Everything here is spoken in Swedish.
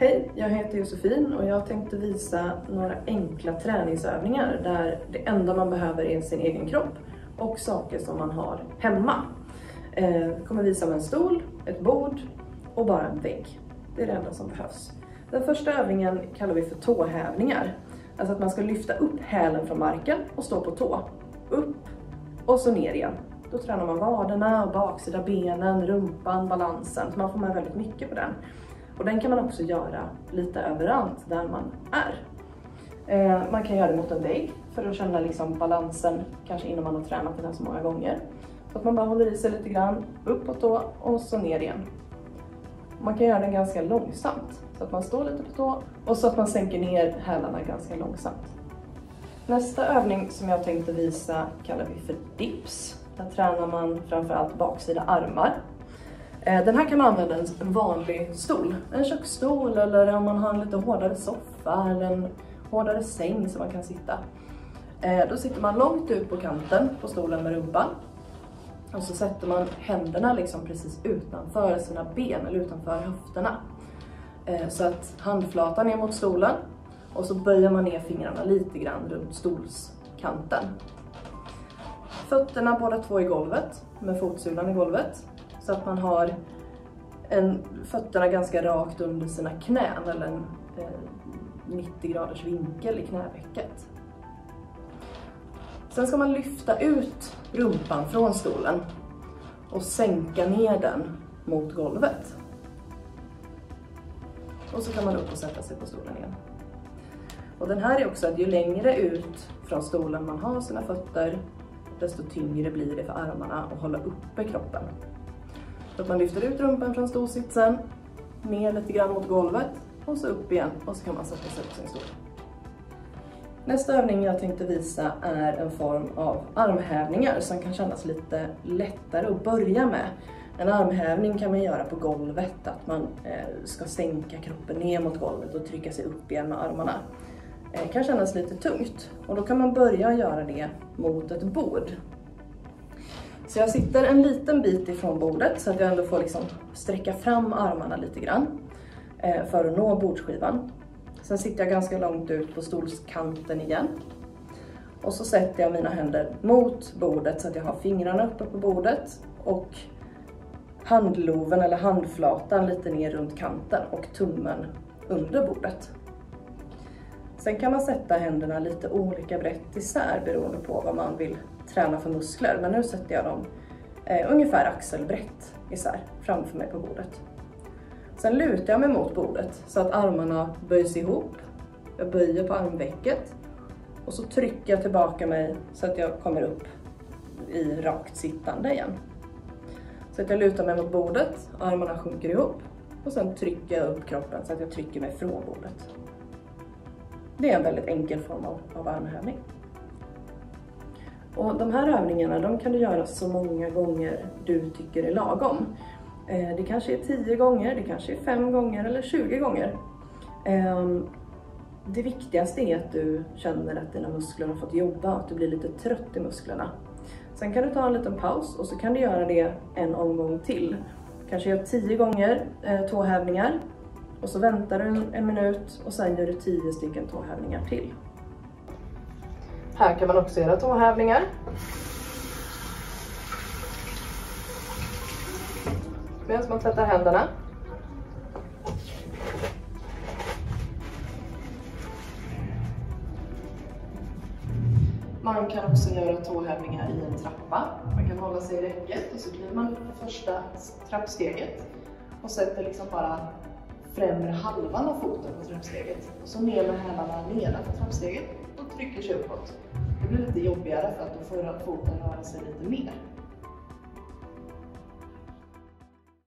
Hej, jag heter Josefin och jag tänkte visa några enkla träningsövningar där det enda man behöver är sin egen kropp och saker som man har hemma. Eh, jag kommer visa med en stol, ett bord och bara en vägg. Det är det enda som behövs. Den första övningen kallar vi för tåhävningar. Alltså att man ska lyfta upp hälen från marken och stå på tå. Upp och så ner igen. Då tränar man vaderna, baksida benen, rumpan, balansen. Så man får med väldigt mycket på den. Och den kan man också göra lite överallt där man är. Eh, man kan göra det mot en vägg för att känna liksom balansen, kanske innan man har tränat den så många gånger. Så att man bara håller i sig lite grann, uppåt då och så ner igen. Man kan göra den ganska långsamt, så att man står lite på tå och så att man sänker ner hälarna ganska långsamt. Nästa övning som jag tänkte visa kallar vi för dips. Där tränar man framförallt baksida armar. Eh, den här kan man använda en vanlig stol, en köksstol eller om man har en lite hårdare soffa eller en hårdare säng som man kan sitta. Eh, då sitter man långt ut på kanten på stolen med rumpan och så sätter man händerna liksom precis utanför sina ben eller utanför höfterna. Eh, så att handflatan är mot stolen och så böjer man ner fingrarna lite grann runt stolskanten. Fötterna båda två i golvet med fotsulan i golvet så att man har en, fötterna ganska rakt under sina knän eller en eh, 90 graders vinkel i knävecket. Sen ska man lyfta ut rumpan från stolen och sänka ner den mot golvet. Och så kan man upp och sätta sig på stolen igen. Och den här är också att ju längre ut från stolen man har sina fötter, desto tyngre blir det för armarna att hålla uppe kroppen. Så att man lyfter ut rumpan från stolsitsen, ner lite grann mot golvet och så upp igen och så kan man sätta sig på sin stol. Nästa övning jag tänkte visa är en form av armhävningar som kan kännas lite lättare att börja med. En armhävning kan man göra på golvet, att man eh, ska sänka kroppen ner mot golvet och trycka sig upp igen med armarna. Det kan kännas lite tungt och då kan man börja göra det mot ett bord. Så jag sitter en liten bit ifrån bordet så att jag ändå får liksom sträcka fram armarna lite grann eh, för att nå bordsskivan. Sen sitter jag ganska långt ut på stolskanten igen. Och så sätter jag mina händer mot bordet så att jag har fingrarna uppe på bordet och handloven eller handflatan lite ner runt kanten och tummen under bordet. Sen kan man sätta händerna lite olika brett isär beroende på vad man vill träna för muskler. Men nu sätter jag dem eh, ungefär axelbrett isär framför mig på bordet. Sen lutar jag mig mot bordet så att armarna böjs ihop. Jag böjer på armvecket och så trycker jag tillbaka mig så att jag kommer upp i rakt sittande igen. Så att jag lutar mig mot bordet, armarna sjunker ihop och sen trycker jag upp kroppen så att jag trycker mig från bordet. Det är en väldigt enkel form av, av armhävning. Och de här övningarna de kan du göra så många gånger du tycker är lagom. Eh, det kanske är 10 gånger, det kanske är 5 gånger eller 20 gånger. Ehm, det viktigaste är att du känner att dina muskler har fått jobba och att du blir lite trött i musklerna. Sen kan du ta en liten paus och så kan du göra det en omgång till. Kanske gör 10 gånger eh, tåhävningar och så väntar du en minut och sen gör du 10 stycken tåhävningar till. Här kan man också göra tåhävningar. Medan man tvättar händerna. Man kan också göra tåhävningar i en trappa. Man kan hålla sig i räcket och så kliver man upp på första trappsteget och sätter liksom bara främre halvan av foten på trappsteget. Och så ner med hälarna nedanför trappsteget trycker sig uppåt. Det blir lite jobbigare för att då får foten röra sig lite mer.